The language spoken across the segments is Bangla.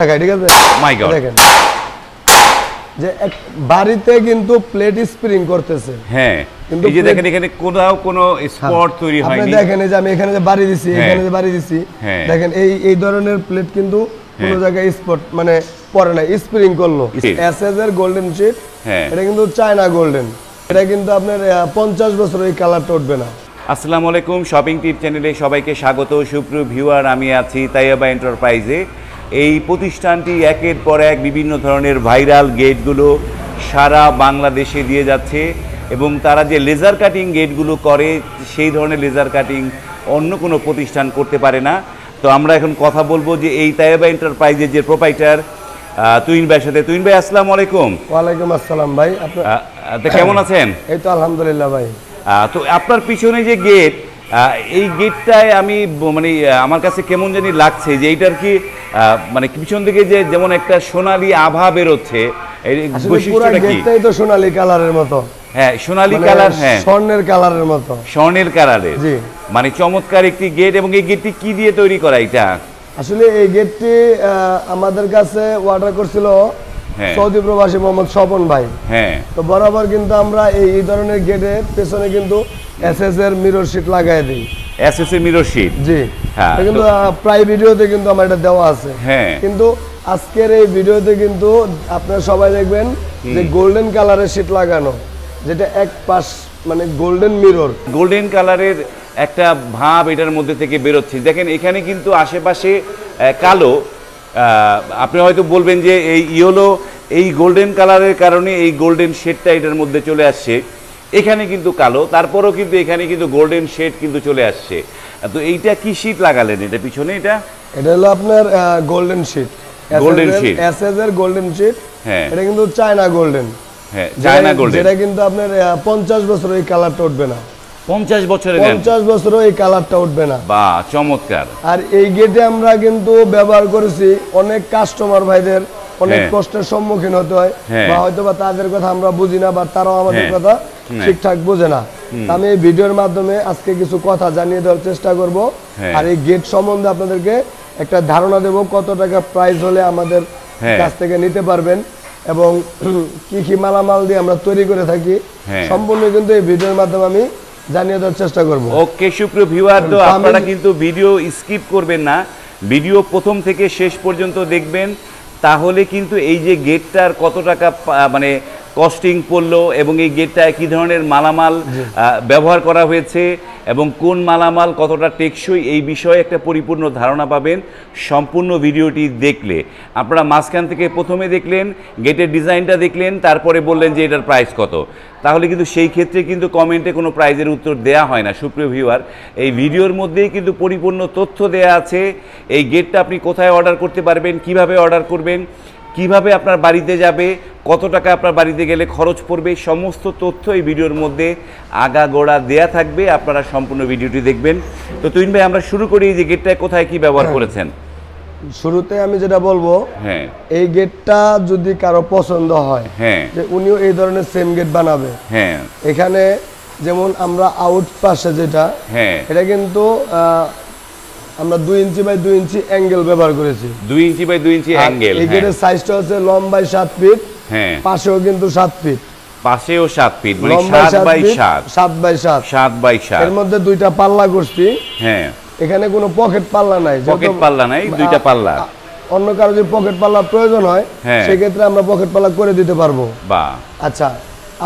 দেখাই ঠিক আছে? My God. দেখেন। যে বাড়িতে কিন্তু প্লেট স্প্রিং করতেছে। হ্যাঁ। কিন্তু এই যে দেখেন এখানে কোথাও কোনো স্পট তৈরি আপনি দেখেন এই যে আমি এখানে যে বাড়ি দিছি হ্যাঁ। এখানে যে বাড়ি দিছি। দেখেন এই এই ধরনের প্লেট কিন্তু কোনো। জায়গায় স্পট মানে পড়ে না স্প্রিং করল। এসএস এর গোল্ডেন শিট হ্যাঁ। এটা কিন্তু চায়না গোল্ডেন এটা কিন্তু আপনার পঞ্চাশ বছর এই কালারটা উঠবে না। আসসালামু আলাইকুম শপিং টিপ চ্যানেলে সবাইকে স্বাগত সুপ্রিয় ভিউয়ার আমি আছি তাইয়াবা এন্টারপ্রাইজে এই প্রতিষ্ঠানটি একের পর এক বিভিন্ন ধরনের ভাইরাল গেটগুলো সারা বাংলাদেশে দিয়ে যাচ্ছে এবং তারা যে লেজার কাটিং গেটগুলো করে সেই ধরনের লেজার কাটিং অন্য কোনো প্রতিষ্ঠান করতে পারে না। তো আমরা এখন কথা বলব যে এই তাইয়াবা এন্টারপ্রাইজের যে প্রোপাইটার তুইন ভাইয়ের সাথে। তুইন ভাই আসসালামু আলাইকুম। ওয়ালাইকুম আসসালাম ভাই। তো কেমন আছেন? এই তো আলহামদুলিল্লাহ ভাই। তো আপনার পিছনে যে গেট এই গেটটায় আমি মানে আমার কাছে কেমন জানি লাগছে যে এইটার কি মানে পিছন থেকে যে যেমন একটা সোনালী আভা বেরোচ্ছে এই আসলে পুরো বৈশিষ্ট্যটা কি? তো সোনালী কালারের মতো। হ্যাঁ সোনালী মানে কালার হ্যাঁ। স্বর্ণের কালারের মতো। স্বর্ণের কালারের। জি। মানে চমৎকার একটি গেট এবং এই গেটটি কি দিয়ে তৈরি করা এটা? আসলে এই গেটটি আমাদের কাছে অর্ডার করছিল। সৌদি প্রবাসী মোহাম্মদ স্বপন ভাই। হ্যাঁ। তো বরাবর কিন্তু আমরা এই ধরনের গেটের পেছনে কিন্তু এসএস এর মিরর শিট লাগাই দিই। এসএসএ মিরর শিট জি। হ্যাঁ, কিন্তু প্রায় ভিডিওতে কিন্তু আমার এটা দেওয়া আছে। হ্যাঁ। কিন্তু আজকের এই ভিডিওতে কিন্তু আপনারা সবাই দেখবেন যে গোল্ডেন কালারের শিট লাগানো যেটা এক পাশ মানে গোল্ডেন মিরর গোল্ডেন কালারের একটা ভাব এটার মধ্যে থেকে বেরোচ্ছে। দেখেন এখানে কিন্তু আশেপাশে কালো আপনি হয়তো বলবেন যে এই ইয়েলো এই গোল্ডেন কালারের কারণে এই গোল্ডেন শেডটা এটার মধ্যে চলে আসছে। এখানে কিন্তু কালো তারপরেও কিন্তু এখানে কিন্তু গোল্ডেন শেড কিন্তু চলে আসছে। তো এইটা কি শীট লাগালেন? এটা পিছনে এটা? এটা হলো আপনার golden sheet golden sheet। SS এর গোল্ডেন শিট হ্যাঁ। এটা কিন্তু চায়না গোল্ডেন হ্যাঁ চায়না গোল্ডেন এটা কিন্তু আপনার পঞ্চাশ বছর এই কালারটা উঠবে না। পঞ্চাশ বছরের নেন পঞ্চাশ বছরও এই কালারটা উঠবে না বা চমৎকার আর এই গেটে আমরা কিন্তু ব্যবহার করেছি অনেক কাস্টমার ভাইদের অনেক হ্যাঁ। কষ্টের সম্মুখীন হতে হয় হ্যাঁ। বা হয়তো বা তাদের কথা আমরা বুঝি না বা তারাও আমাদের হ্যাঁ। কথা। ঠিকঠাক বোঝে না আমি এই ভিডিওর মাধ্যমে আজকে কিছু কথা জানিয়ে দেওয়ার চেষ্টা করব। আর এই গেট সম্বন্ধে আপনাদেরকে একটা ধারণা দেব কত টাকা প্রাইস হলে আমাদের। কাছ থেকে নিতে পারবেন এবং কি কি মালামাল দিয়ে আমরা তৈরি করে থাকি। সম্পূর্ণ কিন্তু এই ভিডিওর মাধ্যমে আমি জানিয়ে দেওয়ার চেষ্টা করব। ওকে সুপ্রিয় ভিউয়ার তো আপনারা কিন্তু ভিডিও স্কিপ করবেন না। ভিডিও প্রথম থেকে শেষ পর্যন্ত দেখবেন। তাহলে কিন্তু এই যে গেটটার কত টাকা মানে কস্টিং পড়ল এবং এই গেটটায় কি ধরনের মালামাল ব্যবহার করা হয়েছে এবং কোন মালামাল কতটা টেকসই এই বিষয়ে একটা পরিপূর্ণ ধারণা পাবেন। সম্পূর্ণ ভিডিওটি দেখলে। আপনারা মাঝখান থেকে প্রথমে দেখলেন গেটের ডিজাইনটা দেখলেন তারপরে বললেন যে এটার প্রাইস কত। তাহলে কিন্তু সেই ক্ষেত্রে কিন্তু কমেন্টে কোনো প্রাইজের উত্তর দেয়া হয় না সুপ্রিয় ভিউয়ার এই ভিডিওর মধ্যেই কিন্তু পরিপূর্ণ তথ্য দেয়া আছে। এই গেটটা আপনি কোথায় অর্ডার করতে পারবেন কীভাবে অর্ডার করবেন কীভাবে আপনার বাড়িতে যাবে কত টাকা আপনার বাড়িতে গেলে খরচ পড়বে সমস্ত তথ্য এই ভিডিওর মধ্যে আগাগোড়া দেয়া থাকবে। আপনারা সম্পূর্ণ ভিডিওটি দেখবেন। তো তুইন ভাই আমরা শুরু করি এই যে গেটটায় কোথায় কি ব্যবহার করেছেন? শুরুতে আমি যেটা বলব হ্যাঁ। এই গেটটা যদি কারও পছন্দ হয় হ্যাঁ। যে উনিও এই ধরনের সেম গেট বানাবে। হ্যাঁ। এখানে যেমন আমরা আউট পাশে যেটা হ্যাঁ। এটা কিন্তু আমরা দুই ইঞ্চি বাই দুই ইঞ্চি অ্যাঙ্গেল ব্যবহার করেছি। দুই ইঞ্চি বাই দুই ইঞ্চি অ্যাঙ্গেল এই গেটের সাইজটা হচ্ছে লম্বাই সাত ফিট হ্যাঁ। পাশেও কিন্তু সাত ফিট পাশেও সাত ফিট মানে লম্বাই সাত বাই ফিট সাত। সাত বাই সাত। সাত বাই সাত। এর মধ্যে দুইটা পাল্লা করছি। হ্যাঁ। এখানে কোনো পকেট পাল্লা নাই পকেট পাল্লা নাই দুইটা পাল্লা। অন্য কারও যদি পকেট পাল্লা প্রয়োজন হয় হ্যাঁ। সেক্ষেত্রে আমরা পকেট পাল্লা করে দিতে পারব। বা আচ্ছা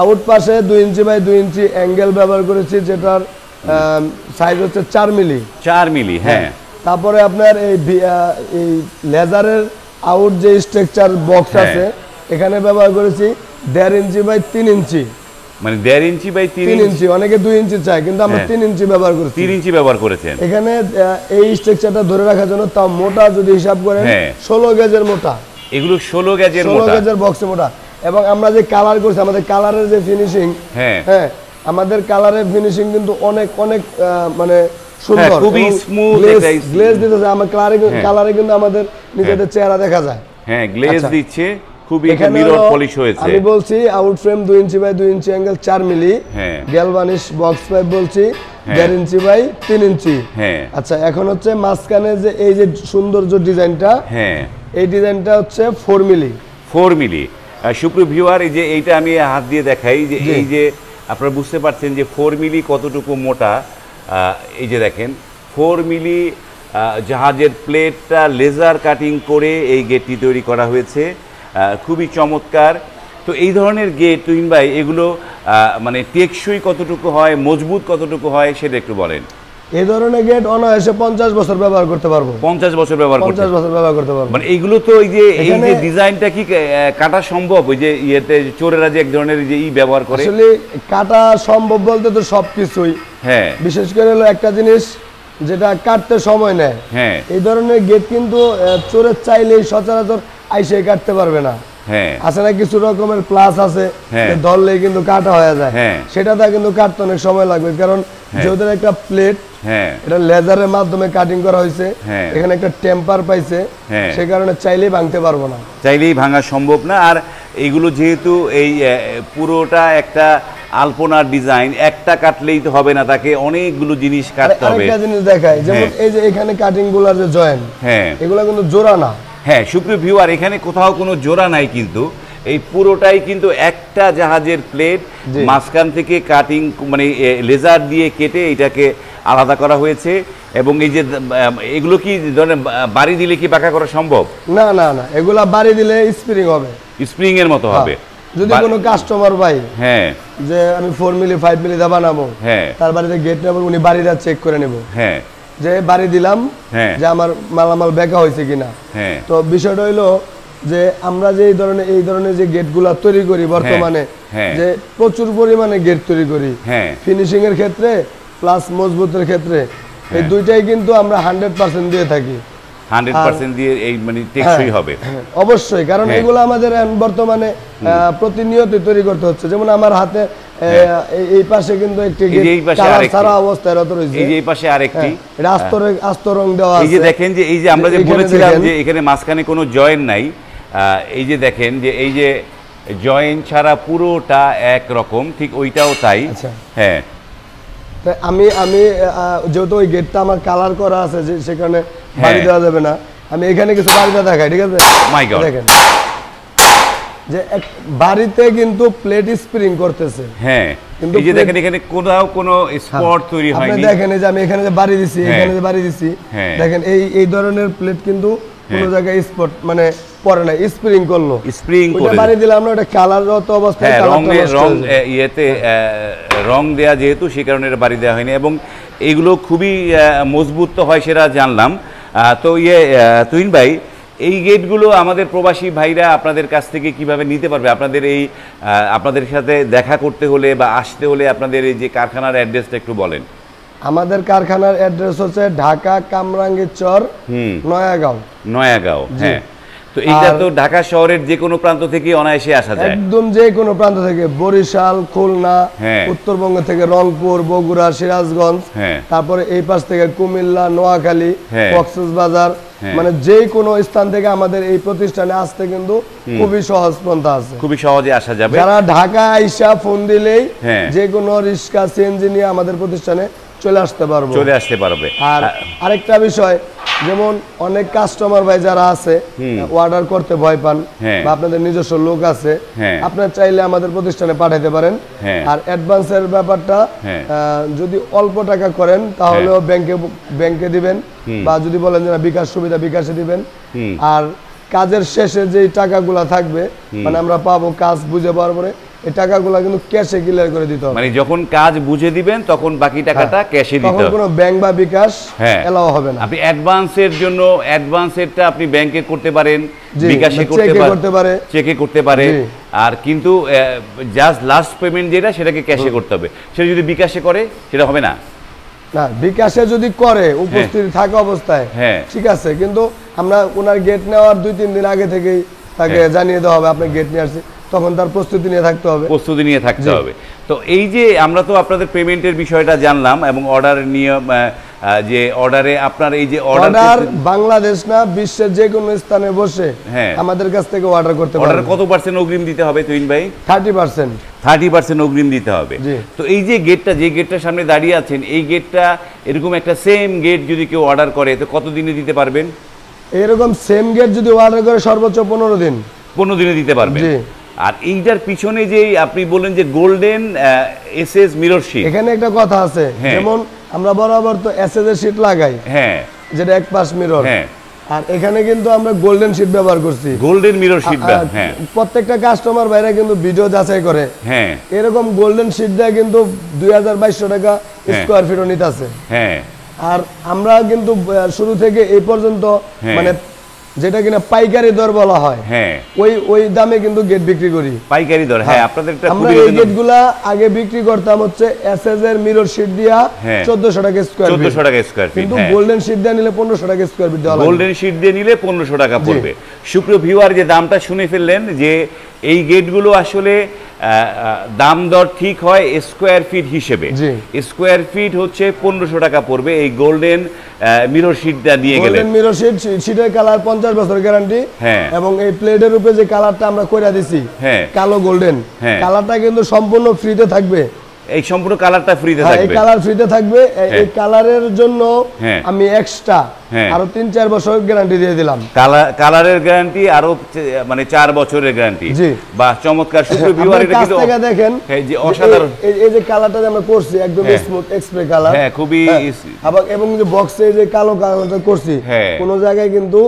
আউট পাশে দুই ইঞ্চি বাই দুই ইঞ্চি অ্যাঙ্গেল ব্যবহার করেছি যেটার সাইজ হচ্ছে চার মিলি। চার মিলি হ্যাঁ। তারপরে আপনার এই এই লেজারের আউট যে স্ট্রাকচার বক্স হ্যাঁ। আছে এখানে ব্যবহার করেছি দেড় ইঞ্চি বাই তিন ইঞ্চি। মানে দেড় ইঞ্চি বাই তিন ইঞ্চি। অনেকে দুই ইঞ্চি চায় কিন্তু আমরা হ্যাঁ। তিন ইঞ্চি ব্যবহার করেছি। তিন ইঞ্চি ব্যবহার করেছেন। এখানে এই স্ট্রাকচারটা ধরে রাখার জন্য তাও মোটা যদি হিসাব করেন হ্যাঁ। ষোলো গেজের মোটা। এগুলো ষোলো গ্যাজের ষোলো গেজের বক্সে মোটা। এবং আমরা যে কালার করছি আমাদের কালারের যে ফিনিশিং হ্যাঁ। হ্যাঁ আমাদের কালারের ফিনিশিং কিন্তু অনেক অনেক মানে সুন্দর হ্যাঁ, খুবই একটা গ্লেজ দিতেছে আমার কালারে হ্যাঁ। কালারে কিন্তু আমাদের নিজেদের চেহারা দেখা যায়। হ্যাঁ গ্লেজ আচ্ছা। দিচ্ছে খুবই মিরর পলিশ হয়েছে। আমি বলছি আউট ফ্রেম দুই ইঞ্চি বাই দুই ইঞ্চি অ্যাঙ্গেল চার মিলি হ্যাঁ। গ্যালভানিশ বক্স পাইপ বলছি হ্যাঁ। দেড় ইঞ্চি বাই তিন ইঞ্চি হ্যাঁ। আচ্ছা এখন হচ্ছে মাঝখানে যে এই যে সৌন্দর্য ডিজাইনটা হ্যাঁ। এই ডিজাইনটা হচ্ছে ফোর মিলি ফোর মিলি সুপ্রিয় ভিউয়ার এই যে এইটা আমি হাত দিয়ে দেখাই যে এই যে আপনারা বুঝতে পারছেন যে ফোর মিলি কতটুকু মোটা এই যে দেখেন, ফোর মিলি জাহাজের প্লেটটা লেজার কাটিং করে এই গেটটি তৈরি করা হয়েছে খুবই চমৎকার। তো এই ধরনের গেট, তুহিন ভাই, এগুলো মানে টেকসই কতটুকু হয়, মজবুত কতটুকু হয়, সেটা একটু বলেন। এই ধরনের গেট অনায়াসে পঞ্চাশ বছর ব্যবহার করতে পারব। পঞ্চাশ বছর ব্যবহার করতে। পঞ্চাশ বছর ব্যবহার করতে পারব। মানে এইগুলো তো ওই যে এই যে ডিজাইনটা কি কাটা সম্ভব? ওই যে ইয়েতে চোরেরা যে এক ধরনের যে ই ব্যবহার করে। আসলে কাটা সম্ভব বলতে তো সবকিছুই হ্যাঁ। বিশেষ করে হলো একটা জিনিস যেটা কাটতে সময় নেয়। হ্যাঁ। এই ধরনের গেট কিন্তু চোরের চাইলেই সচরাচর আইসে কাটতে পারবে না। হ্যাঁ। আছে না কিছু রকমের প্লাস আছে হ্যাঁ। যে ধরলেই কিন্তু কাটা হয়ে যায়। হ্যাঁ। সেটাতে কিন্তু কাটতে অনেক সময় লাগবে। কারণ যেহেতু একটা প্লেট হ্যাঁ। এটা লেজারের মাধ্যমে কাটিং করা হয়েছে। হ্যাঁ। এখানে একটা টেম্পার পাইছে। হ্যাঁ। সে কারণে চাইলেই ভাঙতে পারব না। চাইলেই ভাঙা সম্ভব না। আর যেহেতু এই পুরোটা একটা আলপনার ডিজাইন একটা কাটলেই তো হবে না তাকে অনেকগুলো জিনিস কাটতে হবে। আরেকটা জিনিস দেখাই যেমন। এই যে এখানে কাটিংগুলার যে জয়েন্ট হ্যাঁ। এগুলো কিন্তু জোড়া না। হ্যাঁ সুপ্রিয় ভিউয়ার এখানে কোথাও কোনো জোড়া নাই কিন্তু। এই পুরোটাই কিন্তু একটা জাহাজের প্লেট মাঝখান থেকে কাটিং মানে লেজার দিয়ে কেটে এটাকে আলাদা করা হয়েছে এবং এই যে এগুলো কি ধরেন বাড়ি দিলে কি পাকা করা সম্ভব? না না না এগুলা বাড়ি দিলে স্প্রিং হবে। স্প্রিং এর মতো হবে। যদি বা- কোনো কাস্টমার ভাই হ্যাঁ। যে আমি ফোর মিলি ফাইভ মিলি দা বানাবো হ্যাঁ। তার বাড়িতে গেট নেব উনি বাড়িটা চেক করে নেব। হ্যাঁ। যে বাড়ি দিলাম হ্যাঁ। যে আমার মালামাল বেকা হয়েছে কিনা। হ্যাঁ। তো বিষয়টা হইল যে আমরা যে এই ধরনের এই ধরনের যে গেটগুলা তৈরি করি বর্তমানে হ্যাঁ। যে প্রচুর পরিমাণে গেট তৈরি করি। হ্যাঁ। ফিনিশিং এর ক্ষেত্রে প্লাস মজবুতের ক্ষেত্রে এই হ্যাঁ। দুইটাই কিন্তু আমরা হান্ড্রেড পার্সেন্ট দিয়ে থাকি। হান্ড্রেড পার্সেন্ট দিয়ে এই মানে টেকসই হবে। হ্যাঁ, অবশ্যই কারণ হ্যাঁ। এগুলো আমাদের বর্তমানে প্রতিনিয়ত তৈরি করতে হচ্ছে। যেমন আমার হাতে এই- পাশে কিন্তু একটি হ্যাঁ। এই যে এই পাশে কালার আরেকটি। ছাড়া অবস্থায় রত রয়েছে। এই যে এই পাশে আরেকটি। হ্যাঁ, এটা আস্তরে আস্ত রং দেওয়া এই যে দেখেন যে এই যে আমরা যে এখানে বলেছিলাম যে এখানে মাঝখানে কোনো জয়েন নাই এই যে দেখেন যে এই যে জয়েন ছাড়া পুরোটা এক রকম ঠিক ওইটাও তাই আচ্ছা। হ্যাঁ আমি আমি যেহেতু ওই গেটটা আমার কালার করা আছে যে সেখানে হ্যাঁ। বাড়ি দেওয়া যাবে না আমি এখানে কিছু বাড়িটা দেখাই ঠিক আছে দেখেন যে এক বাড়িতে কিন্তু প্লেট স্প্রিং করতেছে হ্যাঁ কিন্তু এই যে দেখেন এখানে কোথাও কোনো স্পট তৈরি হয়নি আপনি দেখেন এই যে আমি এখানে যে বাড়ি দিছি হ্যাঁ। এখানে যে বাড়ি দিছি হ্যাঁ। দেখেন এই এই ধরনের প্লেট কিন্তু কোনো হ্যাঁ। জায়গায় স্পট মানে পরে না স্প্রিং করল। স্প্রিং করে। বাড়ি দিলাম না ওটা অবস্থায় হ্যাঁ কালারটা রং। এ, ইয়েতে রং দেয়া যেহেতু সে কারণে এটা বাড়ি দেওয়া হয়নি। এবং এগুলো খুবই মজবুত তো হয় সেটা জানলাম। তো ইয়ে তুহিন ভাই এই গেটগুলো আমাদের প্রবাসী ভাইরা আপনাদের কাছ থেকে কীভাবে নিতে পারবে? আপনাদের এই আপনাদের সাথে দেখা করতে হলে বা আসতে হলে আপনাদের এই যে কারখানার অ্যাড্রেসটা একটু বলেন। আমাদের কারখানার অ্যাড্রেস হচ্ছে ঢাকা কামরাঙ্গীর চর নয়াগাঁও নয়াগাঁও হ্যাঁ। তো এইটা তো ঢাকা শহরের যে কোনো প্রান্ত থেকে অনায়াসে আসা যায় একদম যে কোনো প্রান্ত থেকে বরিশাল খুলনা হ্যাঁ। উত্তরবঙ্গ থেকে রংপুর বগুড়া সিরাজগঞ্জ হ্যাঁ তারপরে এই পাশ থেকে কুমিল্লা নোয়াখালী হ্যাঁ। কক্সবাজার। মানে যে কোনো স্থান থেকে আমাদের এই প্রতিষ্ঠানে আসতে কিন্তু খুবই সহজ পন্থা আছে খুবই সহজে আসা যাবে যারা ঢাকা আইসা ফোন দিলেই। যে কোনো রিক্সা সিএনজি নিয়ে আমাদের প্রতিষ্ঠানে চলে আসতে পারব চলে আসতে পারবে আর আরেকটা বিষয় যেমন অনেক কাস্টমার ভাই যারা আছে অর্ডার করতে ভয় পান হ্যাঁ। বা আপনাদের নিজস্ব লোক আছে হ্যাঁ। আপনার চাইলে আমাদের প্রতিষ্ঠানে পাঠাতে পারেন হ্যাঁ। আর অ্যাডভান্সের ব্যাপারটা হ্যাঁ। আহ, যদি অল্প টাকা করেন তাহলেও ব্যাংকে ব্যাংকে দিবেন বা যদি বলেন যে বিকাশ সুবিধা বিকাশে দিবেন আর কাজের শেষে যেই টাকাগুলা থাকবে মানে আমরা পাবো কাজ বুঝে পাওয়ার পরে এই টাকাগুলা কিন্তু ক্যাশে ক্লিয়ার করে দিতে হবে। মানে যখন কাজ বুঝে দিবেন তখন বাকি টাকাটা ক্যাশে দিতে হবে। কোনো ব্যাংক বা বিকাশ হ্যাঁ। এলাও হবে না। আপনি অ্যাডভান্সের জন্য অ্যাডভান্সেরটা আপনি ব্যাংকে করতে পারেন বিকাশে করতে পারেন পারে। চেকে করতে পারে। আর কিন্তু জাস্ট লাস্ট পেমেন্ট যেটা সেটাকে ক্যাশে করতে হবে। সেটা যদি বিকাশে করে সেটা হবে না? না বিকাশে যদি করে উপস্থিতি থাকা অবস্থায় হ্যাঁ। ঠিক আছে। কিন্তু আমরা ওনার গেট নেওয়ার দুই তিন দিন আগে থেকেই তাকে হ্যাঁ। জানিয়ে দেওয়া হবে আপনি গেট নিয়ে আসছি তখন তার প্রস্তুতি নিয়ে থাকতে হবে। প্রস্তুতি নিয়ে থাকতে হবে। তো এই যে আমরা তো আপনাদের পেমেন্টের বিষয়টা জানলাম এবং অর্ডার আহ, যে অর্ডারে আপনার এই যে অর্ডার বাংলাদেশ না বিশ্বের যে কোনো স্থানে বসে হ্যাঁ। আমাদের কাছ থেকে অর্ডার করতে অর্ডার কত পার্সেন্ট অগ্রিম দিতে হবে তুহিন ভাই? থার্টি পার্সেন্ট থার্টি পার্সেন্ট অগ্রিম দিতে হবে। তো এই যে গেটটা যে গেটটার সামনে দাঁড়িয়ে আছেন এই গেটটা এরকম একটা সেম গেট যদি কেউ অর্ডার করে তো কত দিনে দিতে পারবেন? এরকম সেম গেট যদি অর্ডার করে সর্বোচ্চ পনেরো দিন। পনেরো দিনে দিতে পারবেন। জি। আর এইটার পিছনে যে আপনি বললেন যে golden S S mirror sheet এখানে একটা কথা আছে হ্যাঁ। যেমন আমরা বরাবর তো এসএস এর শীট লাগাই হ্যাঁ। যেটা এক পাশ মিরর হ্যাঁ। আর এখানে কিন্তু আমরা গোল্ডেন শীট ব্যবহার করছি। গোল্ডেন মিরর শিট হ্যাঁ। প্রত্যেকটা কাস্টমার বাইরে কিন্তু ভিডিও যাচাই করে। হ্যাঁ। এরকম গোল্ডেন শীট দেয় কিন্তু দুই হাজার বাইশশো টাকা। স্কোয়ার ফিটও নিতে আছে। হ্যাঁ। আর আমরা কিন্তু শুরু থেকে এই পর্যন্ত হ্যাঁ। মানে যেটা কিনা পাইকারি দর বলা হয়। হ্যাঁ। ওই ওই দামে কিন্তু গেট বিক্রি করি। পাইকারি দর হ্যাঁ আপনাদের একটা আমরা এই গেটগুলা আগে বিক্রি করতাম হচ্ছে এসএস এর মিরর শীট দিয়া হ্যাঁ। চোদ্দশো টাকা স্কয়ার ফিট 1400 টাকা স্কয়ার ফিট কিন্তু হ্যাঁ। গোল্ডেন শীট দিয়ে নিলে 1500 টাকা স্কয়ার ফিট দেওয়া গোল্ডেন শীট দিয়ে নিলে 1500 টাকা পড়বে। সুপ্রিয় ভিউয়ার যে দামটা শুনে ফেললেন যে এই গেটগুলো আসলে দাম দর ঠিক হয় স্কোয়ার ফিট হিসেবে স্কোয়ার ফিট হচ্ছে পনেরোশো টাকা পড়বে এই গোল্ডেন মিরর শিটটা নিয়ে গেলে মিরর শীট শীটের কালার পঞ্চাশ বছর গ্যারান্টি হ্যাঁ। এবং এই প্লেটের উপরে যে কালারটা আমরা করে দিছি হ্যাঁ। কালো গোল্ডেন হ্যাঁ। কালারটা কিন্তু সম্পূর্ণ ফ্রিতে থাকবে এই সম্পূর্ণ কালারটা ফ্রিতে হ্যাঁ, এই কালার ফ্রিতে থাকবে এই হ্যাঁ। কালারের জন্য হ্যাঁ। আমি এক্সট্রা। আরও তিন চার বছর গ্যারান্টি দিয়ে দিলাম কালারের গ্যারান্টি আরও মানে চার বছরের গ্যারান্টি জি। বা চমৎকার সুপ্রিয় ভিউয়ার এটা কাছ কিন্তু থেকে দেখেন এই যে অসাধারণ এই- যে কালারটা যে আমরা করছি একদম। স্মুথ এক্সপ্রে কালার হ্যাঁ, খুবই আবার এবং যে বক্সে যে কালো কালারটা করছি। কোন জায়গায় কিন্তু।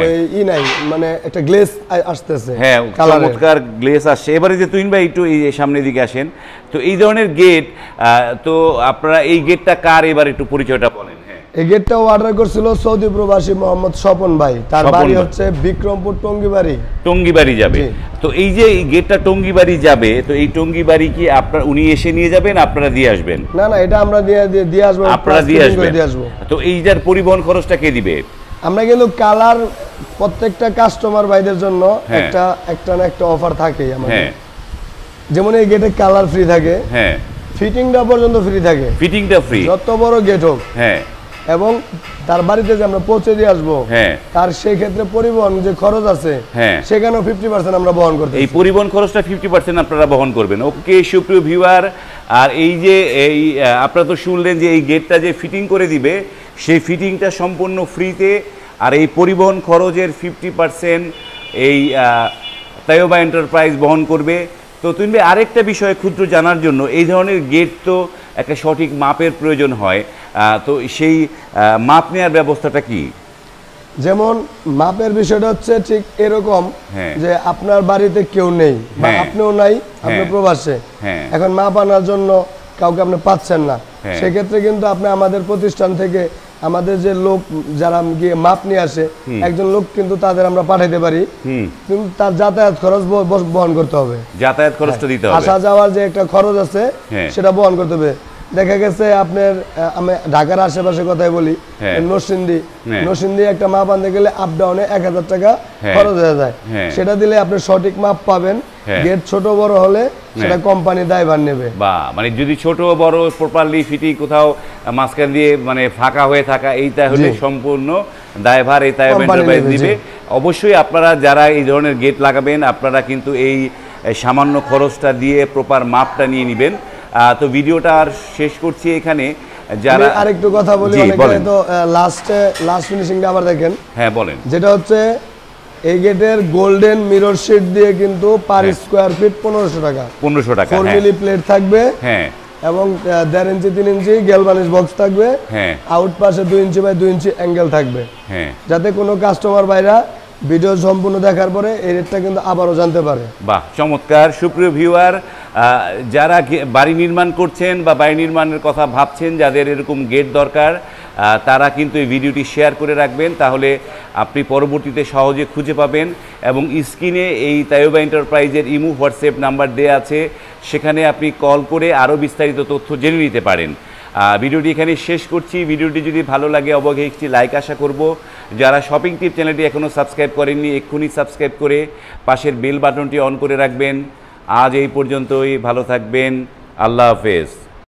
ওই ই নাই মানে একটা গ্লেস আসতেছে হ্যাঁ চমৎকার গ্লেস আসছে। এবারে যে তুইন ভাই একটু এই সামনের দিকে আসেন তো এই ধরনের গেট তো আপনারা এই গেটটা কার এবার একটু পরিচয়টা বলেন? হ্যাঁ। এই গেটটাও অর্ডার করছিল সৌদি প্রবাসী মোহাম্মদ স্বপন ভাই। তার বাড়ি হচ্ছে বিক্রমপুর টঙ্গিবাড়ি। টঙ্গিবাড়ি যাবে। তো এই যে এই গেটটা টঙ্গিবাড়ি যাবে তো এই টঙ্গিবাড়ি কি আপনার উনি এসে নিয়ে যাবেন আপনারা দিয়ে আসবেন? না না এটা আমরা দিয়ে দিয়ে আসব আপনারা দিয়ে আসবেন। তো এইটার পরিবহন খরচটা কে দিবে? আমরা কিন্তু কালার প্রত্যেকটা কাস্টমার ভাইদের জন্য হ্যাঁ। একটা একটা না একটা অফার থাকেই আমাদের। হ্যাঁ। যেমন এই গেটে কালার ফ্রি থাকে হ্যাঁ। ফিটিংটা পর্যন্ত ফ্রি থাকে। ফিটিংটা ফ্রি যত বড় গেট হোক। হ্যাঁ। এবং তার বাড়িতে যে আমরা পৌঁছে দিয়ে আসব হ্যাঁ। তার সেই ক্ষেত্রে পরিবহন যে খরচ আছে হ্যাঁ। সেখানেও ফিফটি পার্সেন্ট আমরা বহন করতে এই পরিবহন খরচটা ফিফটি পার্সেন্ট আপনারা বহন করবেন। ওকে সুপ্রিয় ভিউয়ার আর এই যে এই আপনারা তো শুনলেন যে এই গেটটা যে ফিটিং করে দিবে সেই ফিটিংটা সম্পূর্ণ ফ্রিতে আর এই পরিবহন খরচের ফিফটি পার্সেন্ট এই তাইওবা এন্টারপ্রাইজ বহন করবে তো তুমি আরেকটা বিষয় ক্ষুদ্র জানার জন্য এই ধরনের গেট তো একটা সঠিক মাপের প্রয়োজন হয় তো সেই মাপ নেওয়ার ব্যবস্থাটা কি যেমন মাপের বিষয়টা হচ্ছে ঠিক এরকম হ্যাঁ। যে আপনার বাড়িতে কেউ নেই বা হ্যাঁ। আপনিও নাই আপনি হ্যাঁ। প্রবাসে। এখন মাপ আনার জন্য কাউকে আপনি পাচ্ছেন না। সেক্ষেত্রে কিন্তু আপনি আমাদের প্রতিষ্ঠান থেকে আমাদের যে লোক যারা গিয়ে মাপ নিয়ে আসে একজন লোক কিন্তু তাদের আমরা পাঠাইতে পারি। কিন্তু তার যাতায়াত খরচ বহন করতে হবে। যাতায়াত খরচটা দিতে হবে। আসা যাওয়ার যে একটা খরচ আছে হ্যাঁ। সেটা বহন করতে হবে। দেখা গেছে আপনার আমি ঢাকার আশেপাশে কথাই বলি হ্যাঁ। নরসিংদী হ্যাঁ। একটা মাপ আনতে গেলে আপ ডাউনে এক হাজার টাকা হ্যাঁ। খরচ হয়ে যায়। সেটা দিলে আপনি সঠিক মাপ পাবেন। গেট ছোট বড় হলে সেটা কোম্পানি দায়ভার নেবে বা মানে যদি ছোট বড় প্রপারলি ফিটি কোথাও মাঝখান দিয়ে মানে ফাঁকা হয়ে থাকা এইটা হলে সম্পূর্ণ দায়ভার এই এন্টারপ্রাইজ দিবে অবশ্যই আপনারা যারা এই ধরনের গেট লাগাবেন আপনারা কিন্তু এই সামান্য খরচটা দিয়ে প্রপার মাপটা নিয়ে নেবেন তো ভিডিওটা আর শেষ করছি এখানে। যারা আরেকটু কথা বলি অনেকে তো লাস্টে লাস্ট ফিনিশিংটা আবার দেখেন। হ্যাঁ বলেন। যেটা হচ্ছে এই গেটের গোল্ডেন মিরর শিট দিয়ে কিন্তু পার স্কোয়ার ফিট পনেরোশো টাকা। পনেরোশো টাকা ফোর হ্যাঁ। মিলি প্লেট থাকবে। হ্যাঁ। এবং দেড় ইঞ্চি তিন ইঞ্চি গ্যালভানিশ বক্স থাকবে। হ্যাঁ। আউট পাশে দুই ইঞ্চি বাই দুই ইঞ্চি অ্যাঙ্গেল থাকবে। হ্যাঁ। যাতে কোনো কাস্টমার ভাইরা ভিডিও সম্পূর্ণ দেখার পরে এই রেটটা কিন্তু আবারও জানতে পারে। বাহ, চমৎকার। সুপ্রিয় ভিউয়ার যারা বাড়ি নির্মাণ করছেন বা বাড়ি নির্মাণের কথা ভাবছেন, যাদের এরকম গেট দরকার তারা কিন্তু এই ভিডিওটি শেয়ার করে রাখবেন। তাহলে আপনি পরবর্তীতে সহজে খুঁজে পাবেন এবং স্ক্রিনে এই তাইবা এন্টারপ্রাইজের ইমু, হোয়াটসঅ্যাপ নাম্বার দেওয়া আছে। সেখানে আপনি কল করে আরও বিস্তারিত তথ্য জেনে নিতে পারেন। ভিডিওটি এখানে শেষ করছি। ভিডিওটি যদি ভালো লাগে, অবশ্যই একটি লাইক আশা করব। যারা শপিং টিপ চ্যানেলটি এখনও সাবস্ক্রাইব করেননি, এক্ষুনি সাবস্ক্রাইব করে পাশের বেল বাটনটি অন করে রাখবেন। আজ এই পর্যন্তই, ভালো থাকবেন। আল্লাহ হাফেজ।